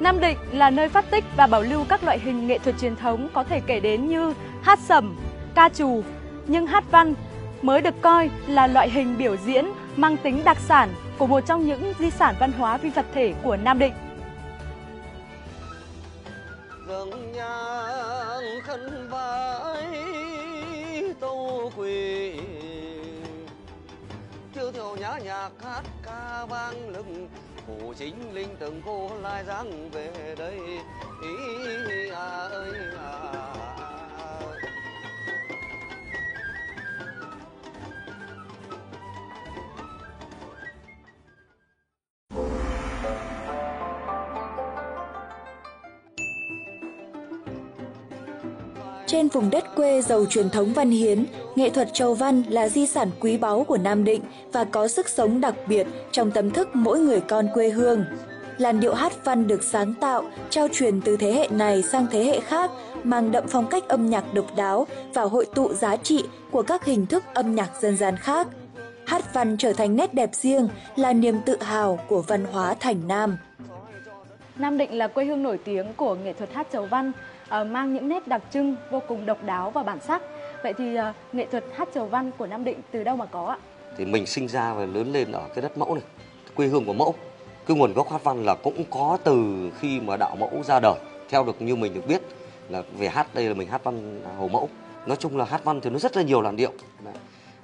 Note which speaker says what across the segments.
Speaker 1: Nam Định là nơi phát tích và bảo lưu các loại hình nghệ thuật truyền thống có thể kể đến như hát sẩm, ca trù, nhưng hát văn mới được coi là loại hình biểu diễn mang tính đặc sản của một trong những di sản văn hóa phi vật thể của Nam Định.
Speaker 2: dâng nhang khấn vái tâu quỳ thiêu thiểu nhã nhạc hát ca vang lừng phủ chính linh từng cô lai dáng về đây. Ý à ơi à.
Speaker 3: Trên vùng đất quê giàu truyền thống văn hiến, nghệ thuật châu văn là di sản quý báu của Nam Định và có sức sống đặc biệt trong tâm thức mỗi người con quê hương. Làn điệu hát văn được sáng tạo, trao truyền từ thế hệ này sang thế hệ khác, mang đậm phong cách âm nhạc độc đáo và hội tụ giá trị của các hình thức âm nhạc dân gian khác. Hát văn trở thành nét đẹp riêng, là niềm tự hào của văn hóa thành Nam.
Speaker 1: Nam Định là quê hương nổi tiếng của nghệ thuật hát chầu văn, Ờ, mang những nét đặc trưng vô cùng độc đáo và bản sắc. Vậy thì ờ, nghệ thuật hát chầu văn của Nam Định từ đâu mà có ạ?
Speaker 2: thì mình sinh ra và lớn lên ở cái đất mẫu này, quê hương của mẫu. Cái nguồn gốc hát văn là cũng có từ khi mà đạo mẫu ra đời, theo được như mình được biết là về hát đây là mình hát văn hồ mẫu. Nói chung là hát văn thì nó rất là nhiều làn điệu.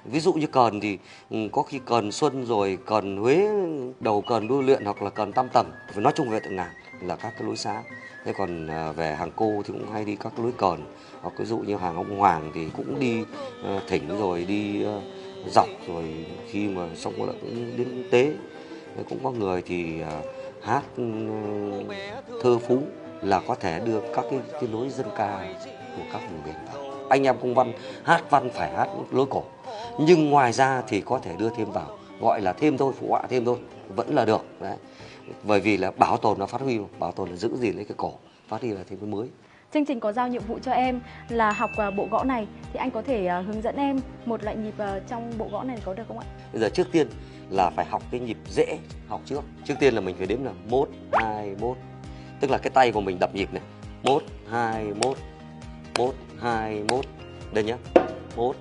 Speaker 2: Ví dụ như cờn thì ừ, có khi cờn xuân rồi cờn huế, đầu cờn đua luyện hoặc là cờn tam tầng. Nói chung về tượng ngàn là các cái lối xã, thế còn à, về hàng cô thì cũng hay đi các lối cồn, hoặc ví dụ như hàng ông hoàng thì cũng đi ờ, thỉnh rồi đi ờ, dọc rồi khi mà xong rồi cũng đến tế. Cũng có người thì à, hát ừ, thơ phú là có thể đưa các cái cái lối dân ca của các vùng miền vào. Anh em công văn hát văn phải hát lối cổ. Nhưng ngoài ra thì có thể đưa thêm vào gọi là thêm thôi phụ họa thêm thôi vẫn là được đấy. Bởi vì là bảo tồn nó phát huy bảo tồn là giữ gìn lấy cái cổ phát huy là thêm cái mới.
Speaker 1: Chương trình có giao nhiệm vụ cho em là học ờ, bộ gõ này. Thì anh có thể ờ, hướng dẫn em một loại nhịp ờ, trong bộ gõ này có được không ạ?
Speaker 2: bây giờ trước tiên là phải học cái nhịp dễ học trước. Trước tiên là mình phải đếm là một hai một. Tức là cái tay của mình đập nhịp này. Một hai một. Một hai một. Đây nhá. Một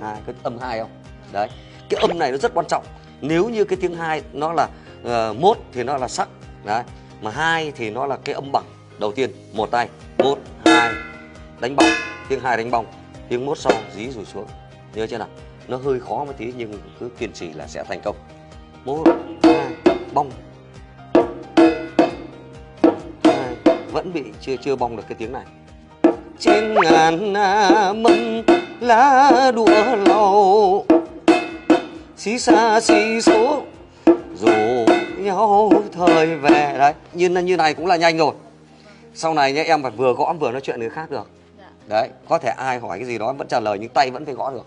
Speaker 2: hai. Cái âm hai không? Đấy cái âm này nó rất quan trọng. Nếu như cái tiếng hai nó là uh, mốt thì nó là sắc đấy. Mà hai thì nó là cái âm bằng đầu tiên. Một tay một hai đánh bóng. Tiếng hai đánh bóng tiếng mốt sau dí rủi xuống. Nhớ chưa nào? Nó hơi khó một tí nhưng cứ kiên trì là sẽ thành công. Một hai bong. Hai vẫn bị chưa chưa bong được cái tiếng này. Trên ngàn mâm lá đũa lầu xí xa xí số rủ nhau thời về đấy như như này cũng là nhanh rồi. Sau này nhé em phải vừa gõ vừa nói chuyện người khác được. Đấy có thể ai hỏi cái gì đó vẫn trả lời nhưng tay vẫn phải gõ được.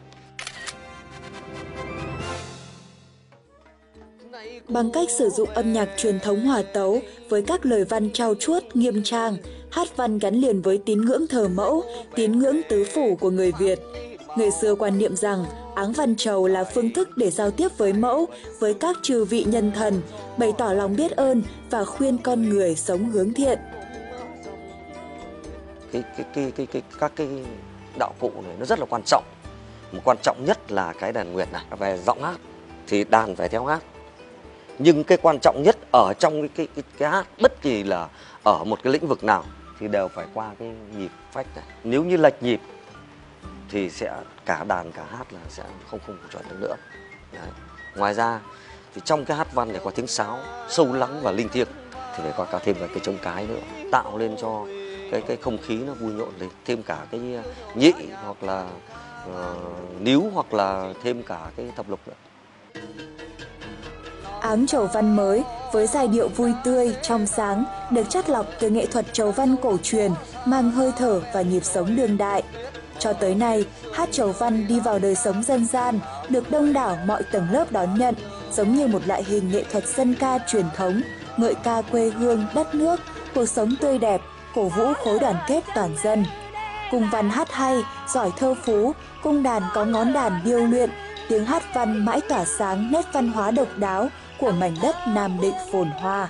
Speaker 3: Bằng cách sử dụng âm nhạc truyền thống hòa tấu với các lời văn trao chuốt, nghiêm trang, hát văn gắn liền với tín ngưỡng thờ mẫu, tín ngưỡng tứ phủ của người Việt. Người xưa quan niệm rằng áng văn trầu là phương thức để giao tiếp với mẫu, với các trừ vị nhân thần, bày tỏ lòng biết ơn và khuyên con người sống hướng thiện.
Speaker 2: cái cái cái cái, cái các cái đạo cụ này nó rất là quan trọng. Một quan trọng nhất là cái đàn nguyệt này về giọng hát thì đàn phải theo hát. Nhưng cái quan trọng nhất ở trong cái cái cái, cái hát bất kỳ là ở một cái lĩnh vực nào thì đều phải qua cái nhịp phách này. Nếu như lệch nhịp thì sẽ cả đàn cả hát là sẽ không không chuẩn được nữa Đấy. ngoài ra thì trong cái hát văn này có tiếng sáo sâu lắng và linh thiêng thì phải có cả thêm cả cái trống cái nữa tạo lên cho cái cái không khí nó vui nhộn lên thêm cả cái nhị hoặc là uh, níu hoặc là thêm cả cái thập lục nữa
Speaker 3: Áng trầu văn mới với giai điệu vui tươi, trong sáng được chắt lọc từ nghệ thuật trầu văn cổ truyền mang hơi thở và nhịp sống đương đại. Cho tới nay, hát chầu văn đi vào đời sống dân gian, được đông đảo mọi tầng lớp đón nhận, giống như một loại hình nghệ thuật dân ca truyền thống, ngợi ca quê hương, đất nước, cuộc sống tươi đẹp, cổ vũ khối đoàn kết toàn dân. Cung văn hát hay, giỏi thơ phú, cung đàn có ngón đàn điêu luyện, tiếng hát văn mãi tỏa sáng nét văn hóa độc đáo của mảnh đất Nam Định phồn hoa.